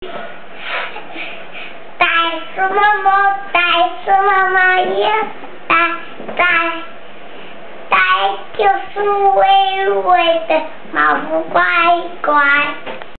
袋鼠妈妈，袋鼠妈妈呀，袋袋袋就是微微的毛乖乖。